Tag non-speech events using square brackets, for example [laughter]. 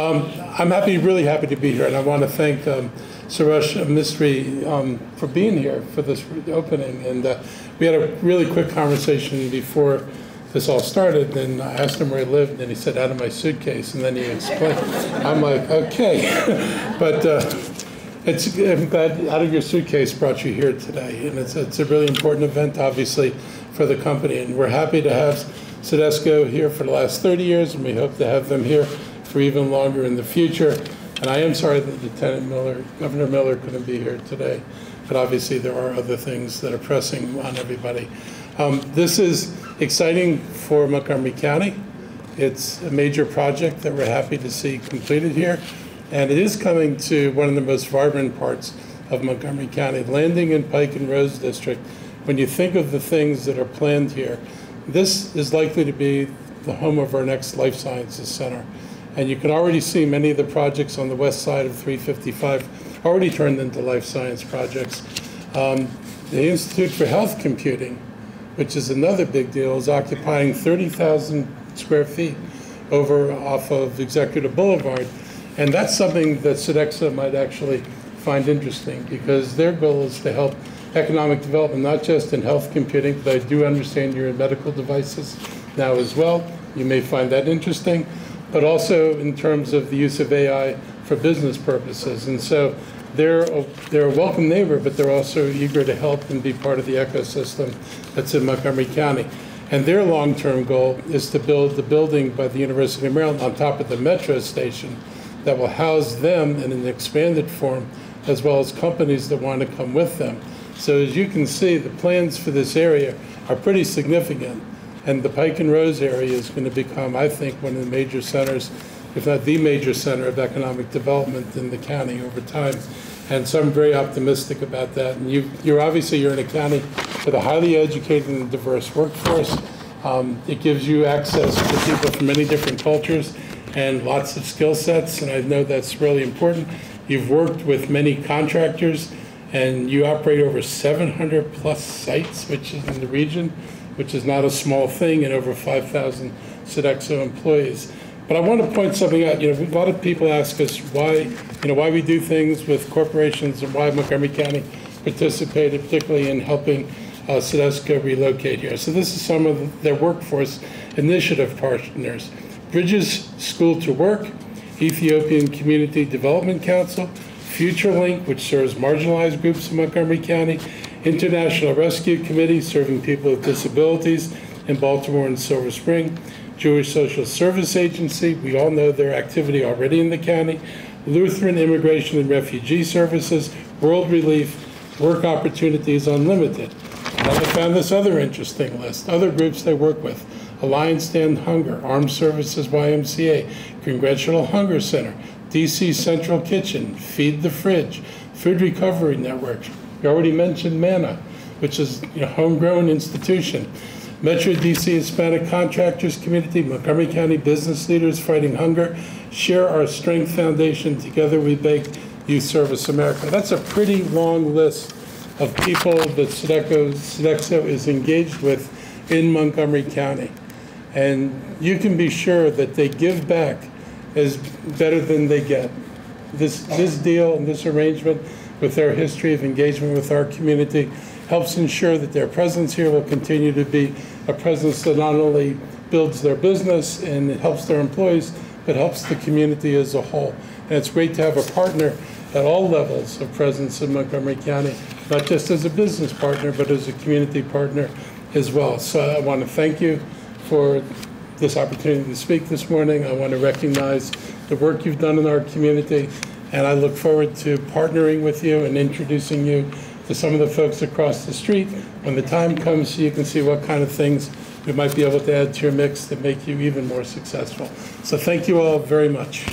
Um, I'm happy, really happy to be here, and I want to thank um, Sarosh Mistry um, for being here for this opening. And uh, we had a really quick conversation before this all started, and I asked him where he lived, and he said, out of my suitcase, and then he explained. I'm like, okay. [laughs] but uh, it's, I'm glad out of your suitcase brought you here today, and it's, it's a really important event, obviously, for the company, and we're happy to have Sodexo here for the last 30 years, and we hope to have them here for even longer in the future. And I am sorry that Lieutenant Miller, Governor Miller couldn't be here today, but obviously there are other things that are pressing on everybody. Um, this is exciting for Montgomery County. It's a major project that we're happy to see completed here. And it is coming to one of the most vibrant parts of Montgomery County, landing in Pike and Rose District. When you think of the things that are planned here, this is likely to be the home of our next life sciences center. And you can already see many of the projects on the west side of 355 already turned into life science projects. Um, the Institute for Health Computing, which is another big deal, is occupying 30,000 square feet over off of Executive Boulevard. And that's something that Sodexo might actually find interesting because their goal is to help economic development, not just in health computing, but I do understand you're in medical devices now as well. You may find that interesting, but also in terms of the use of AI for business purposes. And so they're a, they're a welcome neighbor, but they're also eager to help and be part of the ecosystem that's in Montgomery County. And their long-term goal is to build the building by the University of Maryland on top of the metro station that will house them in an expanded form, as well as companies that want to come with them. So as you can see, the plans for this area are pretty significant. And the Pike and Rose area is going to become, I think, one of the major centers, if not the major center of economic development in the county over time. And so I'm very optimistic about that. And you, you're obviously you're in a county with a highly educated and diverse workforce. Um, it gives you access to people from many different cultures and lots of skill sets, and I know that's really important. You've worked with many contractors and you operate over 700 plus sites, which is in the region, which is not a small thing, and over 5,000 Sodexo employees. But I want to point something out. You know, a lot of people ask us why, you know, why we do things with corporations and why Montgomery County participated, particularly in helping uh, Sodexo relocate here. So this is some of their workforce initiative partners. Bridges School to Work, Ethiopian Community Development Council, FutureLink, which serves marginalized groups in Montgomery County, International Rescue Committee, serving people with disabilities in Baltimore and Silver Spring, Jewish Social Service Agency, we all know their activity already in the county, Lutheran Immigration and Refugee Services, World Relief, Work Opportunities Unlimited. And I found this other interesting list, other groups they work with. Alliance End Hunger, Armed Services YMCA, Congressional Hunger Center, DC Central Kitchen, Feed the Fridge, Food Recovery Network. We already mentioned Manna, which is a homegrown institution. Metro DC Hispanic Contractors Community, Montgomery County Business Leaders Fighting Hunger, Share Our Strength Foundation, Together We Bake, Youth Service America. That's a pretty long list of people that Sodexo, Sodexo is engaged with in Montgomery County. And you can be sure that they give back is better than they get. This, this deal and this arrangement with their history of engagement with our community helps ensure that their presence here will continue to be a presence that not only builds their business and helps their employees, but helps the community as a whole. And it's great to have a partner at all levels of presence in Montgomery County, not just as a business partner, but as a community partner as well. So I want to thank you for this opportunity to speak this morning. I want to recognize the work you've done in our community, and I look forward to partnering with you and introducing you to some of the folks across the street when the time comes so you can see what kind of things we might be able to add to your mix that make you even more successful. So thank you all very much.